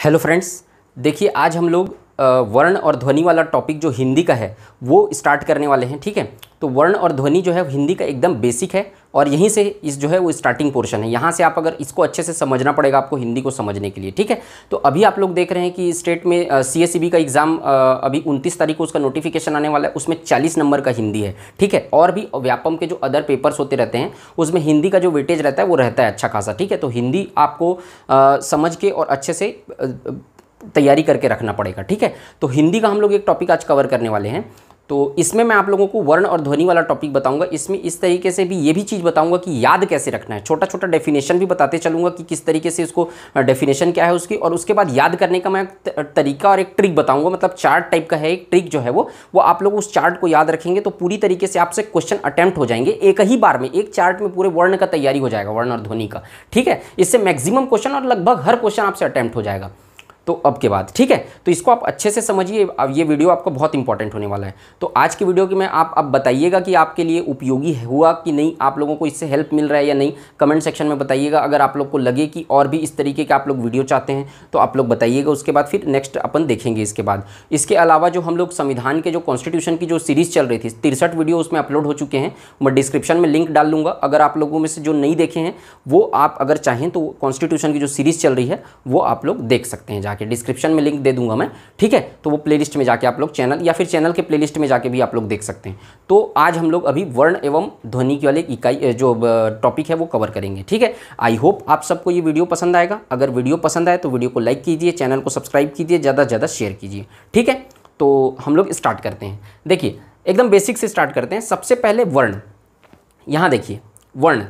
Hello friends देखिए आज हम लोग वर्ण और ध्वनि वाला टॉपिक जो हिंदी का है, वो स्टार्ट करने वाले हैं, ठीक है? तो वर्ण और ध्वनि जो है हिंदी का एकदम बेसिक है। और यहीं से इस जो है वो स्टार्टिंग पोर्शन है। यहाँ से आप अगर इसको अच्छे से समझना पड़ेगा आपको हिंदी को समझने के लिए ठीक है? तो अभी आप लोग देख रहे हैं कि स्टेट में सी एस का एग्ज़ाम अभी उनतीस तारीख को उसका नोटिफिकेशन आने वाला है उसमें चालीस नंबर का हिंदी है ठीक है? और भी व्यापम के जो अदर पेपर्स होते रहते हैं उसमें हिंदी का जो वेटेज रहता है वो रहता है अच्छा खासा ठीक है? तो हिंदी आपको अ, समझ के और अच्छे से तैयारी करके रखना पड़ेगा ठीक है? तो हिंदी का हम लोग एक टॉपिक आज कवर करने वाले हैं। तो इसमें मैं आप लोगों को वर्ण और ध्वनि वाला टॉपिक बताऊँगा। इसमें इस तरीके से भी ये भी चीज़ बताऊँगा कि याद कैसे रखना है। छोटा छोटा डेफिनेशन भी बताते चलूँगा कि किस तरीके से इसको डेफिनेशन क्या है उसकी। और उसके बाद याद करने का मैं तरीका और एक ट्रिक बताऊँगा। मतलब चार्ट टाइप का है, एक ट्रिक जो है वो वो आप लोग उस चार्ट को याद रखेंगे तो पूरी तरीके से आपसे क्वेश्चन अटैम्प्ट हो जाएँगे। एक ही बार में, एक चार्ट में पूरे वर्ण का तैयारी हो जाएगा, वर्ण और ध्वनि का। ठीक है? इससे मैक्सिमम क्वेश्चन और लगभग हर क्वेश्चन आपसे अटैम्प्ट हो जाएगा। तो अब के बाद, ठीक है? तो इसको आप अच्छे से समझिए, अब ये वीडियो आपको बहुत इंपॉर्टेंट होने वाला है। तो आज की वीडियो की मैं आप अब बताइएगा कि आपके लिए उपयोगी हुआ कि नहीं, आप लोगों को इससे हेल्प मिल रहा है या नहीं? कमेंट सेक्शन में बताइएगा। अगर आप लोग को लगे कि और भी इस तरीके के आप लोग वीडियो चाहते हैं तो आप लोग बताइएगा उसके बाद, फिर नेक्स्ट अपन देखेंगे इसके बाद। इसके अलावा जो हम लोग संविधान के जो कॉन्स्टिट्यूशन की जो सीरीज़ चल रही थी, तिरसठ वीडियो उसमें अपलोड हो चुके हैं, मैं डिस्क्रिप्शन में लिंक डाल दूँगा अगर आप लोगों में से जो नहीं देखे हैं, वो आप अगर चाहें तो कॉन्स्टिट्यूशन की जो सीरीज़ चल रही है, वो आप लोग देख सकते हैं जाके। डिस्क्रिप्शन में लिंक दे दूँगा मैं, ठीक है? तो वो प्लेलिस्ट में जाके आप लोग चैनल या फिर चैनल के प्लेलिस्ट में जाके भी आप लोग देख सकते हैं। तो आज हम लोग अभी वर्ण एवं ध्वनि की वाले इकाई जो टॉपिक है वो कवर करेंगे, ठीक है? आई होप आप सबको ये वीडियो पसंद आएगा। अगर वीडियो पसंद आए तो वीडियो को लाइक कीजिए चैनल को सब्सक्राइब कीजिए, ज़्यादा से ज़्यादा शेयर कीजिए, ठीक है? तो हम लोग स्टार्ट करते हैं। देखिए, एकदम बेसिक से स्टार्ट करते हैं। सबसे पहले वर्ण। यहाँ देखिए, वर्ण।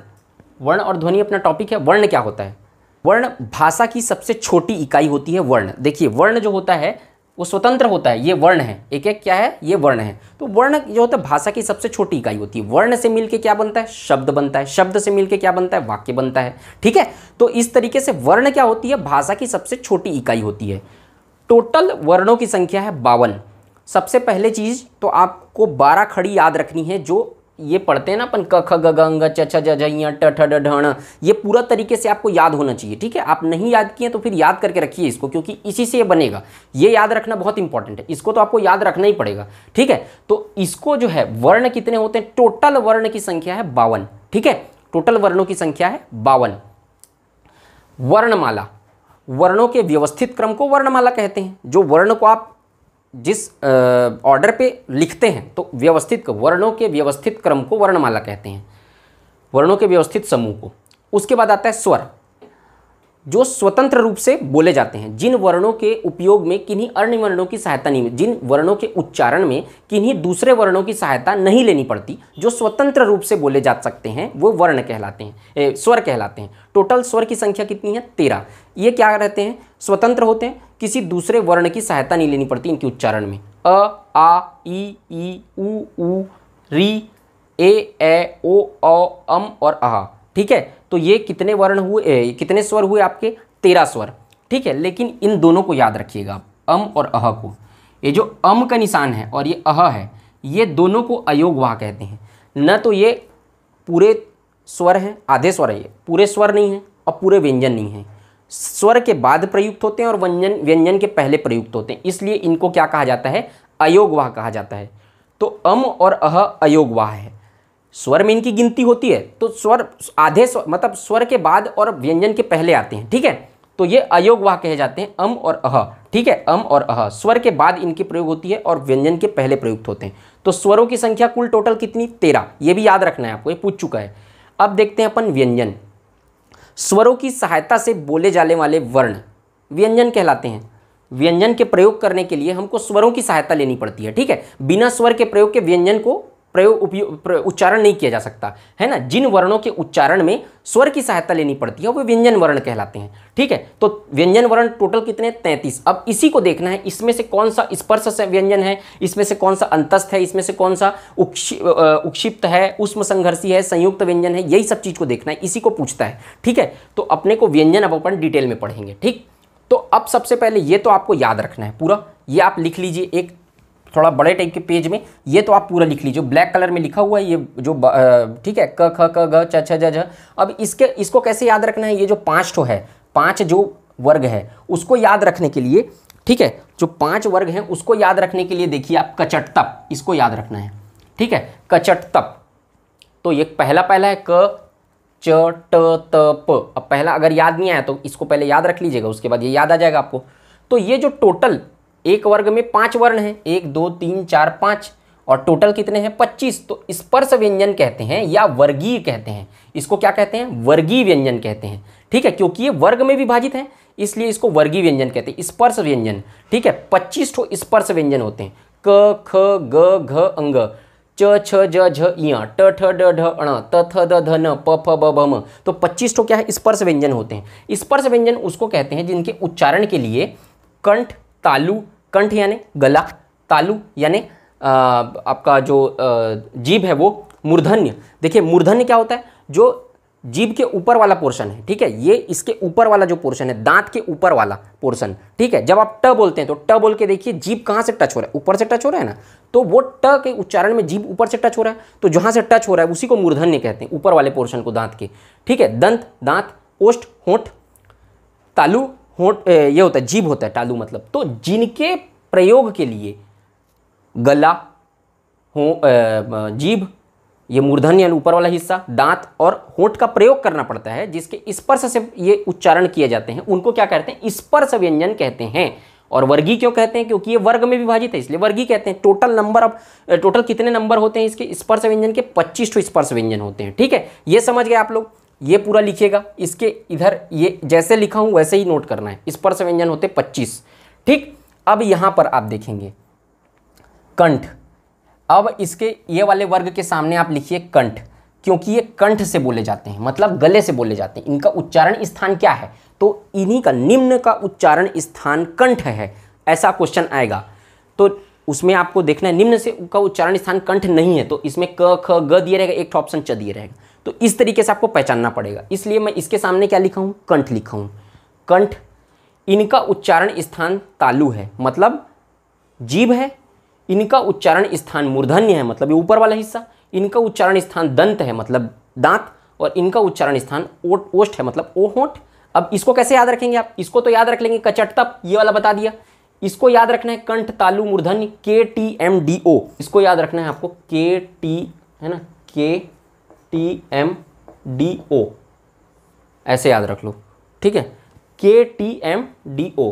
वर्ण और ध्वनि अपना टॉपिक है। वर्ण क्या होता है? वर्ण भाषा की सबसे छोटी इकाई होती है वर्ण। देखिए, वर्ण जो होता है, वो स्वतंत्र होता है। ये वर्ण है। एक एक क्या है? ये वर्ण है। तो वर्ण जो होता है, भाषा की सबसे छोटी इकाई होती है। वर्ण से मिलके क्या बनता है? शब्द बनता है। शब्द से मिलके क्या बनता है? वाक्य बनता है। ठीक है? तो इस तरीके से वर्ण क्या होती है? भाषा की सबसे छोटी इकाई होती है। टोटल वर्णों की संख्या है बावन। सबसे पहले चीज़ तो आपको बारह खड़ी याद रखनी है, जो ये पढ़ते हैं ना अपन, क, ख, ग ग अंग च, छ ट ठ ढ ये पूरा तरीके से आपको याद होना चाहिए, ठीक है? आप नहीं याद किए तो फिर याद करके रखिए इसको, क्योंकि इसी से ये बनेगा। ये याद रखना बहुत इंपॉर्टेंट है, इसको तो आपको याद रखना ही पड़ेगा, ठीक है? तो इसको जो है, वर्ण कितने होते हैं? टोटल वर्ण की संख्या है बावन, ठीक है? टोटल वर्णों की संख्या है बावन। वर्णमाला, वर्णों के व्यवस्थित क्रम को वर्णमाला कहते हैं। जो वर्ण को आप जिस ऑर्डर पे लिखते हैं तो व्यवस्थित वर्णों के व्यवस्थित क्रम को वर्णमाला कहते हैं। वर्णों के व्यवस्थित समूह को। उसके बाद आता है स्वर जो स्वतंत्र रूप से बोले जाते हैं। जिन वर्णों के उपयोग में किन्हीं अन्य वर्णों की सहायता नहीं जिन वर्णों के उच्चारण में किन्हीं दूसरे वर्णों की सहायता नहीं लेनी पड़ती जो स्वतंत्र रूप से बोले जा सकते हैं वो वर्ण कहलाते हैं ए, स्वर कहलाते हैं। टोटल स्वर की संख्या कितनी है? तेरह। ये क्या रहते हैं? स्वतंत्र होते हैं किसी दूसरे वर्ण की सहायता नहीं लेनी पड़ती इनके उच्चारण में। अ आ ई ई उ ऊ री ए ए ओ अम और अह ठीक है? तो ये कितने वर्ण हुए ए, कितने स्वर हुए आपके? तेरह स्वर। ठीक है? लेकिन इन दोनों को याद रखिएगा आप अम और अह को। ये जो अम का निशान है और ये अह है ये दोनों को अयोग अयोगवाह कहते हैं। न तो ये पूरे स्वर हैं आधे स्वर है ये पूरे स्वर नहीं है और पूरे व्यंजन नहीं हैं। स्वर के बाद प्रयुक्त होते हैं और व्यंजन व्यंजन के पहले प्रयुक्त होते हैं। इसलिए इनको क्या कहा जाता है? अयोगवाह कहा जाता है। तो अम और अह अयोगवाह है। स्वर में इनकी गिनती होती है तो स्वर, आधे स्वर मतलब स्वर के बाद और व्यंजन के पहले आते हैं, ठीक है? तो ये अयोगवाह कहे जाते हैं, अम और अह, ठीक है? अम और अह, स्वर के बाद इनकी प्रयोग होती है और व्यंजन के पहले प्रयुक्त होते हैं। तो स्वरों की संख्या कुल टोटल कितनी? तेरह। ये भी याद रखना है आपको, ये पूछ चुका है। अब देखते हैं अपन व्यंजन। स्वरों की सहायता से बोले जाने वाले वर्ण व्यंजन कहलाते हैं। व्यंजन के प्रयोग करने के लिए हमको स्वरों की सहायता लेनी पड़ती है, ठीक है? बिना स्वर के प्रयोग के व्यंजन को प्रयोग उच्चारण नहीं किया जा सकता, है ना? जिन वर्णों के उच्चारण में स्वर की सहायता लेनी पड़ती है, वो व्यंजन वर्ण कहलाते हैं, ठीक है? तो व्यंजन वर्ण टोटल कितने तैंतीस। अब इसी को देखना है, इसमें से कौन सा स्पर्श से व्यंजन है, इसमें से कौन सा अंतस्थ है, इसमें से कौन सा उक्षि उक्षिप्त है, उष्म संघर्षी है, संयुक्त व्यंजन है, यही सब चीज़ को देखना है, इसी को पूछता है, ठीक है? तो अपने को व्यंजन अब अपन डिटेल में पढ़ेंगे, ठीक? तो अब सबसे पहले ये तो आपको याद रखना है पूरा, ये आप लिख लीजिए एक थोड़ा बड़े टाइप के पेज में, ये तो आप पूरा लिख लीजिए। ब्लैक कलर में लिखा हुआ है ये जो ठीक है, क, ख, क, ग, च, छ ज। अब इसके, इसको कैसे याद रखना है? ये जो पाँच ठो है, पाँच जो वर्ग है, उसको याद रखने के लिए, ठीक है, जो पाँच वर्ग हैं, उसको याद रखने के लिए देखिए आप कचटतप, इसको याद रखना है, ठीक है, कचटतप। तो ये पहला पहला है क, च, ट, त, प। अब पहला अगर याद नहीं आया तो इसको पहले याद रख लीजिएगा, उसके बाद ये याद आ जाएगा आपको। तो ये जो टोटल एक वर्ग में पाँच वर्ण हैं। एक, दो, तीन, चार, पाँच। और टोटल कितने हैं? पच्चीस। तो स्पर्श व्यंजन कहते हैं या वर्गीय कहते हैं। इसको क्या कहते हैं? वर्गीय व्यंजन कहते हैं। ठीक है, क्योंकि ये वर्ग में विभाजित है, इसलिए इसको वर्गीय व्यंजन कहते हैं। स्पर्श व्यंजन। ठीक है, पच्चीस ठो स्पर्श व्यंजन होते हैं। क, ख, ग, घ, अंग। च, छ, ज, झ इया ट, ठ, ड, ढ, अण। त, थ, द, ध, न, प, फ, ब, भ, म। तो पच्चीस ठो क्या है? स्पर्श व्यंजन होते हैं। स्पर्श व्यंजन उसको कहते हैं जिनके उच्चारण के लिए कंठ तालु कंठ यानी गला, तालु यानी आपका जो जीभ है वो मूर्धन्य। देखिए, मूर्धन्य क्या होता है? जो जीभ के ऊपर वाला पोर्शन है, ठीक है? ये इसके ऊपर वाला जो पोर्शन है, दांत के ऊपर वाला पोर्शन, ठीक है? जब आप ट बोलते हैं तो ट बोल के देखिए, जीभ कहाँ से टच हो रहा है? ऊपर से टच हो रहा है ना? तो वो ट के उच्चारण में जीभ ऊपर से टच हो रहा है तो जहाँ से टच हो रहा है, उसी को मूर्धन्य कहते हैं, ऊपर वाले पोर्शन को दांत के, ठीक है? दंत, दांत, ओष्ठ, होठ, तालु होठ ये होता है, जीभ होता है, टालू मतलब। तो जिनके प्रयोग के लिए गला, हो जीभ, ये मूर्धन्य ऊपर वाला हिस्सा, दांत और होठ का प्रयोग करना पड़ता है, जिसके स्पर्श से ये उच्चारण किए जाते हैं, उनको क्या कहते हैं? स्पर्श व्यंजन कहते हैं। और वर्गी क्यों कहते हैं? क्योंकि ये वर्ग में विभाजित है, इसलिए वर्गी कहते हैं। टोटल नंबर ऑफ़ टोटल कितने नंबर होते हैं इसके? स्पर्श व्यंजन के पच्चीस टू स्पर्श व्यंजन होते हैं, ठीक है? ये समझ गए आप लोग? ये पूरा लिखिएगा इसके इधर ये जैसे लिखा हूँ वैसे ही नोट करना है। इस स्पर्श व्यंजन होते पच्चीस। ठीक? अब यहाँ पर आप देखेंगे। कंठ। अब इसके, ये वाले वर्ग के सामने आप लिखिए कंठ, क्योंकि ये कंठ से बोले जाते हैं मतलब गले से बोले जाते हैं। इनका उच्चारण स्थान क्या है? तो इन्हीं का निम्न का उच्चारण स्थान कंठ है। ऐसा क्वेश्चन आएगा। तो उसमें आपको देखना है, निम्न से का उच्चारण स्थान कंठ नहीं है तो इसमें क, ख, ग दिए रहेगा, एक ऑप्शन च दिए रहेगा। तो इस तरीके से आपको पहचानना पड़ेगा। इसलिए मैं इसके सामने क्या लिखा हूँ? कंठ लिखा हूँ। कंठ, इनका उच्चारण स्थान तालु है मतलब जीभ है। इनका उच्चारण स्थान मूर्धन्य है मतलब ये ऊपर वाला हिस्सा। इनका उच्चारण स्थान दंत है मतलब दांत। और इनका उच्चारण स्थान ओष्ठ है मतलब ओ होठ। अब इसको कैसे याद रखेंगे आप? इसको तो याद रख लेंगे, कचटतप, ये वाला बता दिया। इसको याद रखना है कंठ, तालु, मूर्धन्य, के टी एम डी ओ। इसको याद रखना है आपको, के टी, है ना? के टी एम डी ओ। ऐसे याद रख लो, ठीक है? के टी एम डी ओ।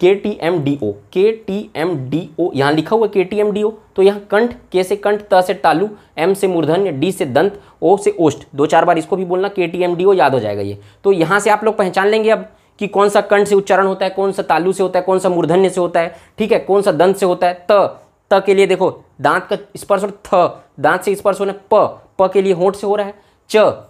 के टी एम डी ओ, के टी एम डी ओ, यहाँ लिखा हुआ के टी एम डी ओ तो यहाँ कंठ, के से कंठ, त से तालु, एम से मूर्धन्य, डी से दंत, ओ से ओष्ठ, दो चार बार इसको भी बोलना, के टी एम डी ओ, याद हो जाएगा ये। तो यहाँ से आप लोग पहचान लेंगे अब। कि कौन सा कंठ से उच्चारण होता है, कौन सा तालु से होता है, कौन सा मूर्धन्य से होता है, ठीक है? कौन सा दंत से होता है? त। त के लिए देखो, दांत का स्पर्श और थ, दांत से स्पर्श होना प प के लिए होठ से हो रहा है, च,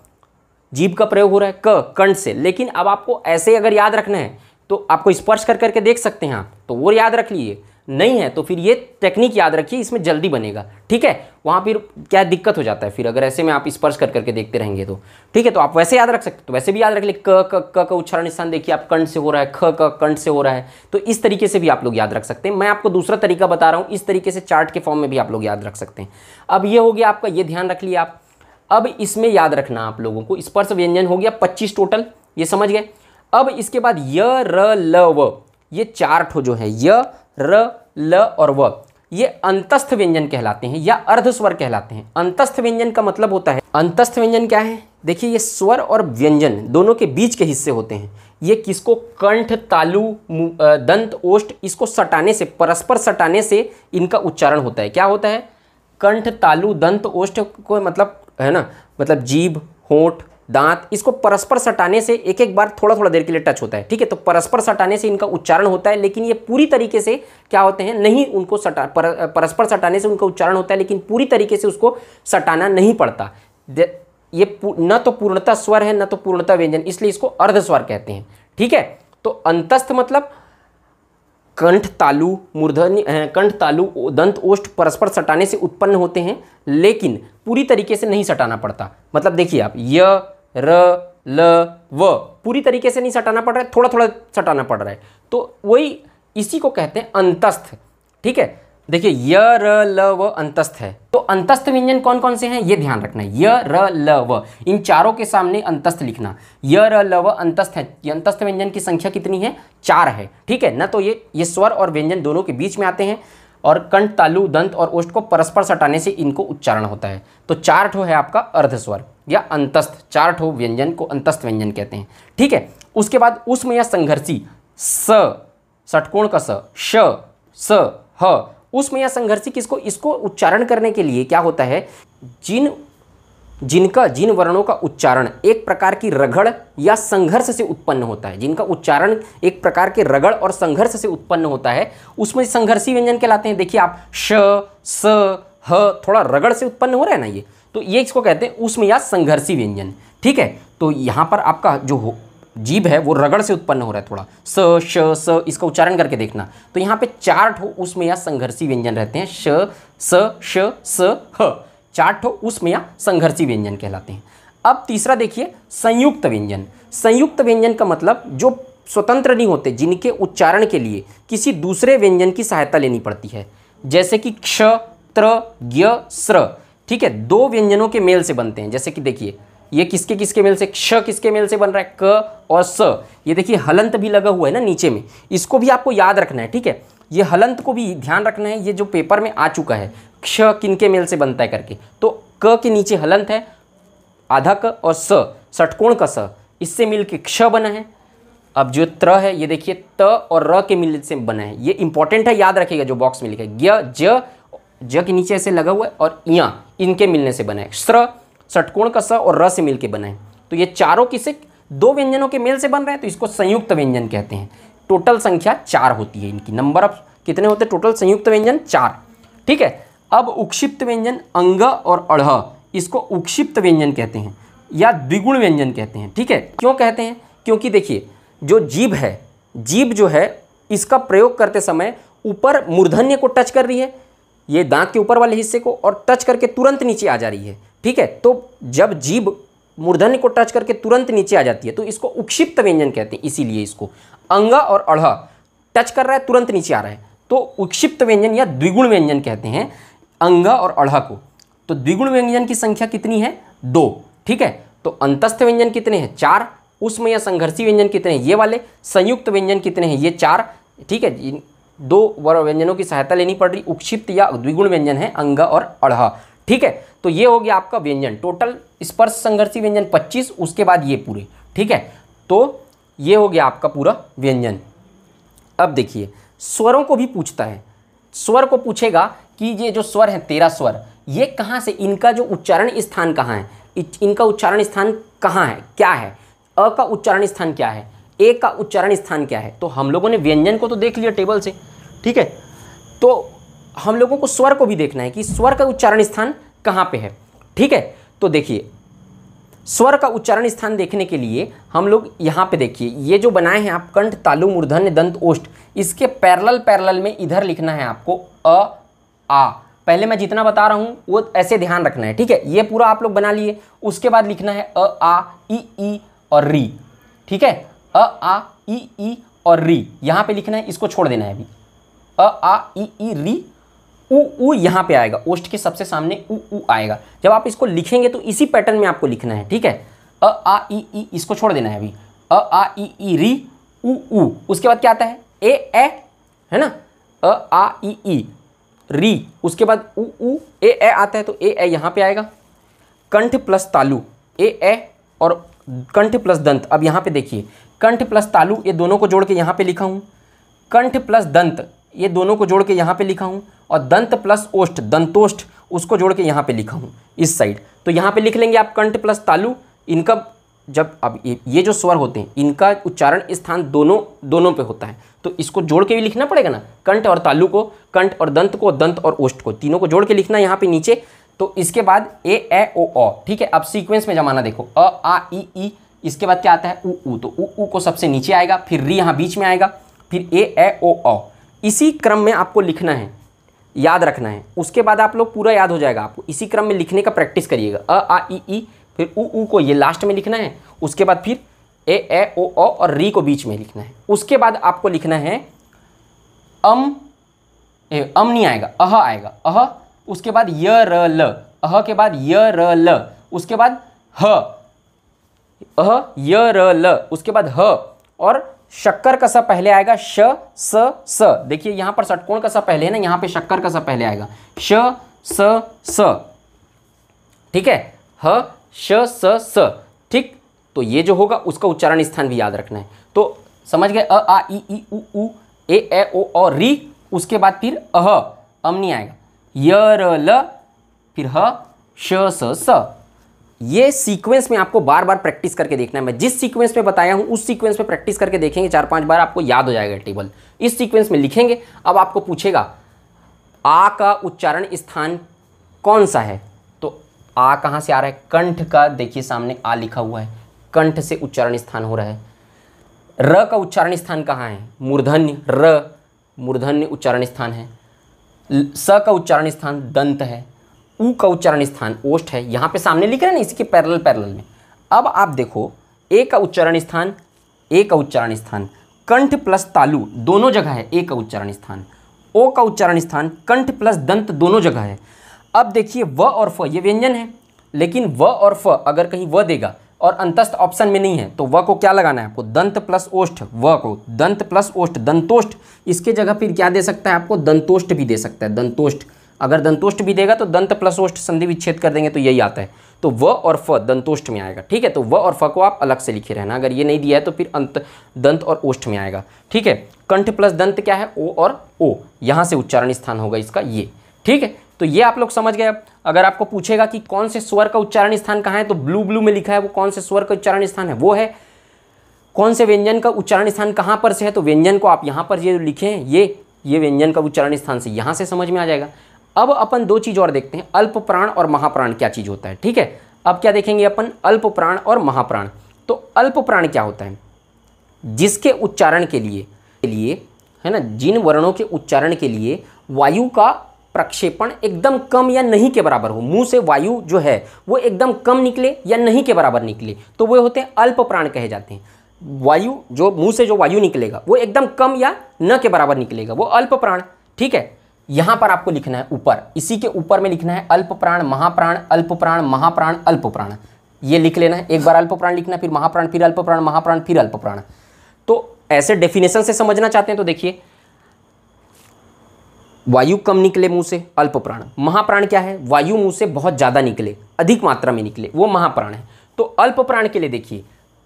जीभ का प्रयोग हो रहा है, क कंठ से। लेकिन अब आपको ऐसे अगर याद रखना है तो आपको स्पर्श कर करके देख सकते हैं आप। तो वो याद रख लीजिए। नहीं है तो फिर ये टेक्निक याद रखिए, इसमें जल्दी बनेगा। ठीक है? वहाँ फिर क्या दिक्कत हो जाता है फिर, अगर ऐसे में आप स्पर्श कर करके देखते रहेंगे तो। ठीक है? तो आप वैसे याद रख सकते तो वैसे भी याद रख ले, क क, का उच्चारण स्थान देखिए, आप कंठ से हो रहा है, ख, क कंठ से हो रहा है तो इस तरीके से भी आप लोग याद रख सकते हैं। मैं आपको दूसरा तरीका बता रहा हूँ, इस तरीके से चार्ट के फॉर्म में भी आप लोग याद रख सकते हैं। अब ये हो गया आपका, ये ध्यान रख लिया आप। अब इसमें याद रखना आप लोगों को, स्पर्श व्यंजन हो गया पच्चीस टोटल ये समझ गए? अब इसके बाद य, र, ल, व, ये चार ठो जो है, य र, ल और व। ये अंतस्थ व्यंजन कहलाते हैं, या अर्धस्वर कहलाते हैं। अंतस्थ व्यंजन का मतलब होता है, अंतस्थ व्यंजन क्या है? देखिए, ये स्वर और व्यंजन दोनों के बीच के हिस्से होते हैं। ये किसको कंठ, तालु दंत, ओष्ठ, इसको सटाने से, परस्पर सटाने से इनका उच्चारण होता है। क्या होता है? कंठ, तालु, दंत, ओष्ठ को मतलब है ना? मतलब जीभ, होठ दांत इसको परस्पर सटाने से एक एक बार थोड़ा थोड़ा देर के लिए टच होता है ठीक है? तो परस्पर सटाने से इनका उच्चारण होता है लेकिन ये पूरी तरीके से क्या होते हैं? नहीं उनको सटा पर, परस्पर सटाने से उनका उच्चारण होता है लेकिन पूरी तरीके से उसको सटाना नहीं पड़ता। ये न तो पूर्णता स्वर है न तो पूर्णता व्यंजन इसलिए इसको अर्ध स्वर कहते हैं ठीक है? तो अंतस्थ मतलब कंठ तालु मूर्धन कंठ तालु दंत, ओष्ठ परस्पर सटाने से उत्पन्न होते हैं, लेकिन पूरी तरीके से नहीं सटाना पड़ता। मतलब देखिए आप, य, र, ल, व, पूरी तरीके से नहीं सटाना पड़ रहा है थोड़ा थोड़ा सटाना पड़ रहा है। तो वही इसी को कहते हैं अंतस्थ, ठीक है? देखिए, य, र, ल, व अंतस्थ है। तो अंतस्थ व्यंजन कौन कौन से हैं? ये ध्यान रखना है। य, र, ल, व। इन चारों के सामने अंतस्थ लिखना। य, र, ल, व अंतस्थ है। ये अंतस्थ व्यंजन की संख्या कितनी है? चार है। ठीक है? ना तो ये ये स्वर और व्यंजन दोनों के बीच में आते हैं और कंठ, तालु, दंत और ओष्ठ को परस्पर सटाने से इनको उच्चारण होता है। तो चार ठो है आपका अर्ध स्वर या अंतस्थ। चार ठो व्यंजन को अंतस्थ व्यंजन कहते हैं। ठीक है? उसके बाद उसमें या संघर्षी स, षटकोण का स, श, स, ह उसमें या संघर्षी किसको इसको उच्चारण करने के लिए क्या होता है? जिन, जिनका, जिन वर्णों का उच्चारण एक प्रकार की रगड़ या संघर्ष से उत्पन्न होता है। जिनका उच्चारण एक प्रकार के रगड़ और संघर्ष से उत्पन्न होता है, उसमें संघर्षी व्यंजन कहलाते हैं। देखिए आप, श, स, ह, थोड़ा रगड़ से उत्पन्न हो रहा है ना ये? तो ये इसको कहते हैं उसमें या संघर्षी व्यंजन। ठीक है? तो यहाँ पर आपका जो जीभ है, वो रगड़ से उत्पन्न हो रहा है थोड़ा। स, श, स, इसका उच्चारण करके देखना। तो यहाँ पे चार ठो उसमें या संघर्षी व्यंजन रहते हैं। श, स श, स, ह। चार ठो उसमें या संघर्षी व्यंजन कहलाते हैं। अब तीसरा देखिए, संयुक्त व्यंजन। संयुक्त व्यंजन का मतलब जो स्वतंत्र नहीं होते, जिनके उच्चारण के लिए किसी दूसरे व्यंजन की सहायता लेनी पड़ती है। जैसे कि क्ष, त्र ज्ञ स्र। ठीक है, दो व्यंजनों के मेल से बनते हैं। जैसे कि देखिए ये किसके किसके मेल से क्ष किसके मेल से बन रहा है? क और स। ये देखिए हलंत भी लगा हुआ है ना नीचे में। इसको भी आपको याद रखना है, ठीक है? ये हलंत को भी ध्यान रखना है, ये जो पेपर में आ चुका है क्ष किनके मेल से बनता है करके। तो क के नीचे हलंत है, आधा क और स, षटकोण का स। इससे मिल के क्ष बना है। अब जो त्र है, ये देखिए त और र के मिल से बना है। ये इंपॉर्टेंट है, याद रखिएगा जो बॉक्स में लिखा है। ज ज के नीचे ऐसे लगा हुआ है और या इनके मिलने से बना है। श्र षटकोण का स और र से मिल के बना है। तो ये चारों किसे दो व्यंजनों के मेल से बन रहे हैं तो इसको संयुक्त व्यंजन कहते हैं। टोटल संख्या चार होती है इनकी। नंबर ऑफ़ कितने होते हैं? टोटल संयुक्त व्यंजन चार। ठीक है? अब उक्षिप्त व्यंजन अंग और अढ़, इसको उक्षिप्त व्यंजन कहते हैं या द्विगुण व्यंजन कहते हैं। ठीक है? क्यों कहते हैं? क्योंकि देखिए, जो जीभ है, जीभ जो है, इसका प्रयोग करते समय ऊपर मूर्धन्य को टच कर रही है ये दांत के ऊपर वाले हिस्से को और टच करके तुरंत नीचे आ जा रही है। ठीक है? तो जब जीभ मूर्धन्य को टच करके तुरंत नीचे आ जाती है तो इसको उक्षिप्त व्यंजन कहते हैं, इसीलिए इसको। अंग और अढ़ टच कर रहा है, तुरंत नीचे आ रहा है। तो उक्षिप्त व्यंजन या द्विगुण व्यंजन कहते हैं अंग और अढ़ को। तो द्विगुण व्यंजन की संख्या कितनी है? दो। ठीक है? तो अंतस्थ व्यंजन कितने हैं? चार। उसमें या संघर्षी व्यंजन कितने हैं? ये वाले संयुक्त व्यंजन कितने हैं? ये चार। ठीक है? दो व्यंजनों की सहायता लेनी पड़ रही, उक्षिप्त या द्विगुण व्यंजन है, अंग और अढ़। ठीक है? तो ये हो गया आपका व्यंजन। टोटल स्पर्श संघर्षी व्यंजन 25 उसके बाद ये पूरे। ठीक है? तो ये हो गया आपका पूरा व्यंजन। अब देखिए, स्वरों को भी पूछता है। स्वर को पूछेगा कि ये जो स्वर है तेरह स्वर, ये कहाँ से, इनका जो उच्चारण स्थान कहाँ है? इनका उच्चारण स्थान कहाँ है? क्या है? अ का उच्चारण स्थान क्या है? ए का उच्चारण स्थान क्या है? तो हम लोगों ने व्यंजन को तो देख लिया टेबल से, ठीक है? तो हम लोगों को स्वर को भी देखना है कि स्वर का उच्चारण स्थान कहाँ पे है, ठीक है? तो देखिए, स्वर का उच्चारण स्थान देखने के लिए हम लोग यहाँ पे देखिए, ये जो बनाए हैं आप, कंठ, तालु, मूर्धन्य, दंत, ओष्ठ, इसके पैरल पैरल में इधर लिखना है आपको अ, आ। पहले मैं जितना बता रहा हूँ, वो ऐसे ध्यान रखना है, ठीक है? ये पूरा आप लोग बना लिए, उसके बाद लिखना है अ, आ ई ई और री, ठीक है? अ, आ, ई ई और री। यहाँ पे लिखना है, इसको छोड़ देना है अभी। अ, आ, ई ई, री, उ उ यहाँ पे आएगा। ओष्ट के सबसे सामने उ उ आएगा। जब आप इसको लिखेंगे तो इसी पैटर्न में आपको लिखना है, ठीक है? अ, आ, ई ई, इसको छोड़ देना है अभी। अ, आ, ई ई, री, उ उ। उसके बाद क्या आता है? ए ए, है ना? अ, आ, ई ई, री। उसके बाद उ उ, ए ए आता है तो ए ए यहाँ पे आएगा। कंठ प्लस तालु। ए ए और कंठ प्लस दंत। अब यहाँ पे देखिए। कंठ प्लस तालु, ये दोनों को जोड़ के यहाँ पे लिखा हूँ। कंठ प्लस दंत, ये दोनों को जोड़ के यहाँ पे लिखा हूँ। और दंत प्लस ओष्ठ, दंतोष्ठ, उसको जोड़ के यहाँ पे लिखा हूँ, इस साइड। तो यहाँ पे लिख लेंगे आप कंठ प्लस तालु। इनका जब अब ये जो स्वर होते हैं, इनका उच्चारण स्थान दोनों दोनों पे होता है। तो इसको जोड़ के भी लिखना पड़ेगा ना? कंठ और तालु को, कंठ और दंत को, दंत और ओष्ठ को, तीनों को जोड़ के लिखना यहाँ पे नीचे। तो इसके बाद ए ए, ओ ओ, ठीक है? अब सीक्वेंस में जमाना देखो। अ, आ, ई ई इसके बाद क्या आता है? ऊ उ। तो उ उ को सबसे नीचे आएगा फिर री यहाँ बीच में आएगा फिर ए ए ओ ओ इसी क्रम में आपको लिखना है याद रखना है। उसके बाद आप लोग पूरा याद हो जाएगा आपको। इसी क्रम में लिखने का प्रैक्टिस करिएगा। अ आ ई ई फिर ऊ उ को ये लास्ट में लिखना है। उसके बाद फिर ए ए ओ ओ और री को बीच में लिखना है। उसके बाद आपको लिखना है अम ए, अम नहीं आएगा अह आएगा। अह उसके बाद य र ल। अह के बाद य र ल। उसके बाद ह। अह य, र, ल, उसके बाद ह, और शक्कर का सा पहले आएगा श, स स। देखिए, यहाँ पर षटकोण का सा पहले है ना, यहाँ पे शक्कर का सा पहले आएगा। श, स स। ठीक है? ह, श, स स। ठीक? तो ये जो होगा, उसका उच्चारण स्थान भी याद रखना है। तो समझ गए? अ, आ इ ई, उ उ, ए ए, ओ और री, उसके बाद फिर अह अम नहीं आएगा। य, र, ल, फिर ह, श, स स। ये सीक्वेंस में आपको बार बार प्रैक्टिस करके देखना है। मैं जिस सीक्वेंस में बताया हूँ, उस सीक्वेंस में प्रैक्टिस करके देखेंगे चार पाँच बार आपको याद हो जाएगा टेबल इस सीक्वेंस में लिखेंगे, अब आपको पूछेगा, आ का उच्चारण स्थान कौन सा है? तो आ कहाँ से आ रहा है? कंठ का, देखिए सामने आ लिखा हुआ है। कंठ से उच्चारण स्थान हो रहा है। र का उच्चारण स्थान कहाँ है? मूर्धन्य, र, मूर्धन्य उच्चारण स्थान है। स का उच्चारण स्थान दंत है। उ का उच्चारण स्थान ओष्ठ है, यहाँ पे सामने लिख रहे हैं ना इसके पैरल पैरल में। अब आप देखो ए का उच्चारण स्थान ए का उच्चारण स्थान, कंठ प्लस तालु दोनों जगह है ए का उच्चारण स्थान। ओ का उच्चारण स्थान, कंठ प्लस दंत दोनों जगह है। अब देखिए, व और फ, ये व्यंजन है, लेकिन व और फ अगर कहीं व देगा और अंतस्थ ऑप्शन में नहीं है तो व को क्या लगाना है आपको? दंत प्लस ओष्ठ, व को। दंत प्लस ओष्ठ, दंतोष्ठ, इसके जगह फिर क्या दे सकता है आपको? दंतोष्ठ भी दे सकता है, दंतोष्ठ। अगर दंतोष्ठ भी देगा तो दंत प्लस ओष्ठ संधि विच्छेद कर देंगे तो यही आता है। तो व और फ दंतोष्ठ में आएगा, ठीक है? तो व और फ को आप अलग से लिखे रहना। अगर ये नहीं दिया है तो फिर अंत दंत और ओष्ठ में आएगा, ठीक है? कंठ प्लस दंत क्या है? ओ और ओ, यहाँ से उच्चारण स्थान होगा इसका, ये, ठीक है? तो ये आप लोग समझ गए अगर आपको पूछेगा कि कौन से स्वर का उच्चारण स्थान कहाँ है तो ब्लू ब्लू में लिखा है वो कौन से स्वर का उच्चारण स्थान है, वो है। कौन से व्यंजन का उच्चारण स्थान कहाँ पर से है तो व्यंजन को आप यहाँ पर ये लिखे हैं ये ये व्यंजन का उच्चारण स्थान से यहाँ से समझ में आ जाएगा। अब अपन दो चीज़ और देखते हैं। अल्प प्राण और महाप्राण क्या चीज़ होता है, ठीक है? अब क्या देखेंगे अपन? अल्प प्राण और महाप्राण। तो अल्प प्राण क्या होता है? जिसके उच्चारण के लिए के लिए, है ना? जिन वर्णों के उच्चारण के लिए वायु का प्रक्षेपण एकदम कम या नहीं के बराबर हो। मुँह से वायु जो है, वो एकदम कम निकले या नहीं के बराबर निकले। तो वो होते हैं अल्प प्राण कहे जाते हैं। वायु जो, मुँह से जो वायु निकलेगा, वो एकदम कम या न के बराबर निकलेगा। वो अल्प प्राण, ठीक है? यहाँ पर आपको लिखना है ऊपर। इसी के ऊपर में लिखना है अल्प प्राण, महाप्राण, अल्प प्राण, महाप्राण, अल्प प्राण। ये लिख लेना है, एक बार अल्प प्राण लिखना, फिर महाप्राण, फिर अल्प प्राण, महाप्राण, फिर अल्प प्राण। तो ऐसे डेफिनेशन से समझना चाहते हैं तो देखिए। वायु कम निकले मुँह से, अल्प प्राण। महाप्राण क्या है? वायु मुँह से बहुत ज़्यादा निकले, अधिक मात्रा में निकले, वो महाप्राण है। तो अल्प प्राण के लिए देखिए,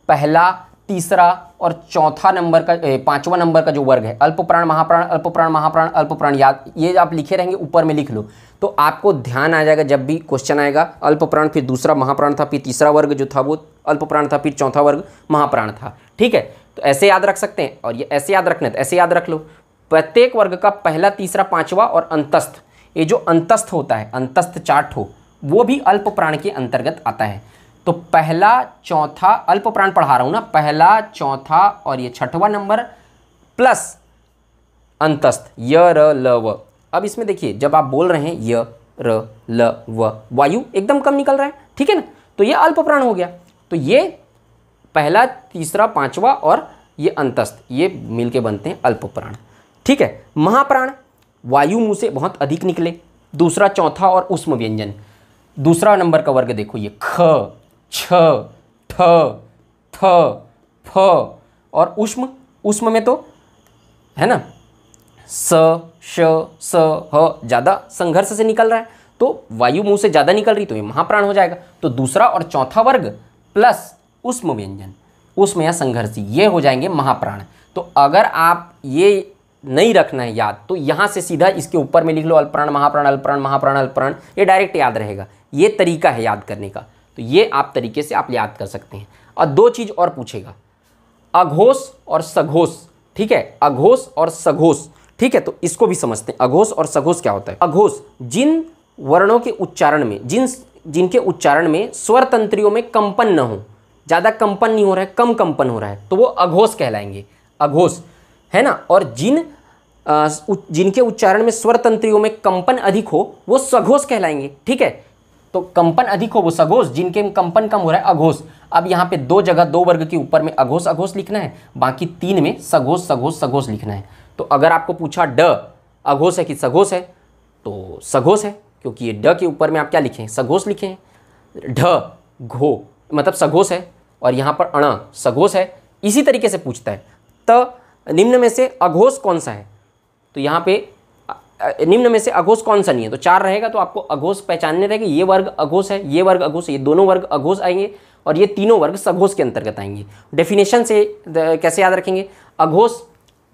पहला तीसरा और चौथा नंबर का पांचवा नंबर का जो वर्ग है अल्प प्राण महाप्राण अल्प प्राण महाप्राण अल्प प्राण याद, ये आप लिखे रहेंगे, ऊपर में लिख लो। तो आपको ध्यान आ जाएगा जब भी क्वेश्चन आएगा अल्प प्राण फिर दूसरा, महाप्राण था, फिर तीसरा वर्ग जो था वो अल्प प्राण था, फिर चौथा वर्ग, महाप्राण था। ठीक है? तो ऐसे याद रख सकते हैं, और ये ऐसे याद रखना तो ऐसे याद रख लो। प्रत्येक वर्ग का पहला, तीसरा, पांचवा और अंतस्थ, ये जो अंतस्थ होता है, अंतस्थ चार्ट हो, वो भी अल्प प्राण के अंतर्गत आता है। तो पहला चौथा, अल्प प्राण पढ़ा रहा हूँ ना, पहला चौथा और ये छठवा नंबर प्लस अंतस्थ, य, र, ल, व। अब इसमें देखिए, जब आप बोल रहे हैं य, र, ल, व, वायु एकदम कम निकल रहा है, ठीक है ना? तो ये अल्प प्राण हो गया। तो ये पहला, तीसरा, पांचवा और ये अंतस्थ, ये मिलके बनते हैं अल्प प्राण, ठीक है? महाप्राण, वायु मुँह से बहुत अधिक निकले। दूसरा, चौथा और उष्म व्यंजन दूसरा नंबर का वर्ग देखो, ये ख छ, ठ थ फ और उष्म उष्म में तो है ना? स, श, स, ह ज़्यादा संघर्ष से निकल रहा है तो वायु मुँह से ज़्यादा निकल रही तो ये महाप्राण हो जाएगा। तो दूसरा और चौथा वर्ग प्लस उष्म व्यंजन, उष्म या संघर्ष, ये हो जाएँगे महाप्राण। तो अगर आप ये नहीं रखना है याद तो यहाँ से सीधा इसके ऊपर में लिख लो अल्प्राण महाप्राण अल्पराण महाप्राण अल्पराण ये डायरेक्ट याद रहेगा। ये तरीका है याद करने का। तो ये आप तरीके से आप याद कर सकते हैं। और दो चीज़ और पूछेगा। अघोष और सघोष, ठीक है? अघोष और सघोष, ठीक है? तो इसको भी समझते हैं। अघोष और सघोष क्या होता है? अघोष, जिन वर्णों के उच्चारण में, जिन, जिनके उच्चारण में स्वर तंत्रियों में कंपन न हो, ज़्यादा कंपन नहीं हो रहा है, कम कंपन हो रहा है तो वो अघोष कहलाएँगे। अघोष, है ना? और जिन जिनके उच्चारण में स्वर तंत्रियों में कंपन अधिक हो, वो सघोष कहलाएँगे, ठीक है? तो कंपन अधिक हो वो सघोष, जिनके कंपन कम हो रहा है, अघोष। अब यहाँ पे दो जगह, दो वर्ग के ऊपर में अघोष अघोष लिखना है, बाकी तीन में सघोष सघोष सघोष लिखना है। तो अगर आपको पूछा ड, अघोष है कि सघोष है तो सघोष है, क्योंकि ये ड के ऊपर में आप क्या लिखे? सघोष लिखे। ढ, घो मतलब सघोष है, और यहाँ पर अण, सघोष है, इसी तरीके से पूछता है। त, निम्न में से अघोष कौन सा है? तो यहाँ पे निम्न में से अघोष कौन सा नहीं है? तो चार रहेगा तो आपको अघोष पहचानने रहेगा। ये वर्ग अघोष है, ये वर्ग अघोष, ये दोनों वर्ग अघोष आएँगे और ये तीनों वर्ग सघोष के अंतर्गत आएँगे। डेफिनेशन से कैसे याद रखेंगे? अघोष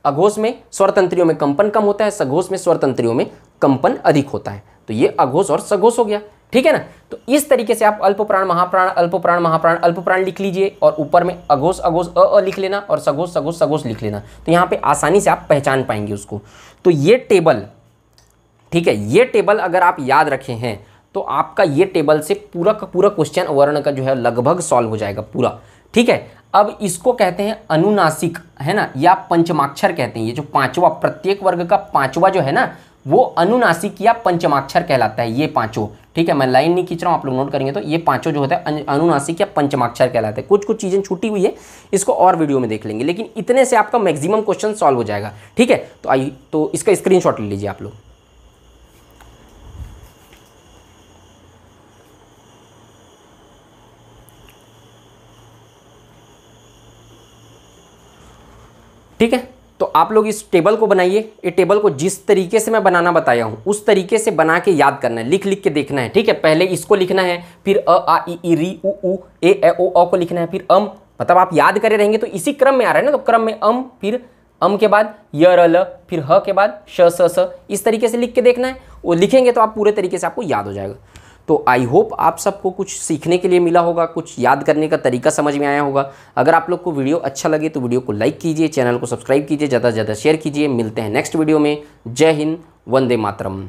अघोष में स्वरतंत्रियों में कंपन कम होता है, सघोष में स्वरतंत्रियों में कंपन अधिक होता है। तो ये अघोष और सघोष हो गया, ठीक है ना? तो इस तरीके से आप अल्प प्राण महाप्राण अल्प प्राण महाप्राण अल्प प्राण लिख लीजिए और ऊपर में अघोष अघोष, अ अ लिख लेना और सघोष सघोष सघोष लिख लेना। तो यहाँ पे आसानी से आप पहचान पाएँगे उसको। तो ये टेबल ठीक है, ये टेबल अगर आप याद रखे हैं तो आपका ये टेबल से पूरा का पूरा क्वेश्चन वर्ण का जो है लगभग सॉल्व हो जाएगा पूरा। ठीक है, अब इसको कहते हैं अनुनासिक, है ना, या पंचमाक्षर कहते हैं ये, जो पांचवा, प्रत्येक वर्ग का पांचवा जो है ना, वो अनुनासिक या पंचमाक्षर कहलाता है, ये पाँचों। ठीक है, मैं लाइन नहीं खींच रहा हूँ, आप लोग नोट करेंगे तो ये पाँचों जो होता है अनुनासिक या पंचमाक्षर कहलाते हैं। कुछ कुछ चीज़ें छूटी हुई है, इसको और वीडियो में देख लेंगे, लेकिन इतने से आपका मैक्सिमम क्वेश्चन सॉल्व हो जाएगा। ठीक है तो आई तो इसका स्क्रीन ले लीजिए आप लोग। ठीक है? तो आप लोग इस टेबल को बनाइए। ये टेबल को जिस तरीके से मैं बनाना बताया हूँ, उस तरीके से बना के याद करना है लिख लिख के देखना है, ठीक है? पहले इसको लिखना है, फिर अ, आ ई ई री, उ उ, ए ए, ओ, अ को लिखना है, फिर अम। मतलब आप याद करे रहेंगे तो इसी क्रम में आ रहा है ना तो क्रम में अम, फिर अम के बाद य, र, ल, फिर ह के बाद श, स स, इस तरीके से लिख के देखना है। वो लिखेंगे तो आप पूरे तरीके से आपको याद हो जाएगा। तो आई होप आप सबको कुछ सीखने के लिए मिला होगा, कुछ याद करने का तरीका समझ में आया होगा। अगर आप लोग को वीडियो अच्छा लगे तो वीडियो को लाइक कीजिए चैनल को सब्सक्राइब कीजिए, ज़्यादा से ज़्यादा शेयर कीजिए। मिलते हैं नेक्स्ट वीडियो में। जय हिंद, वंदे मातरम।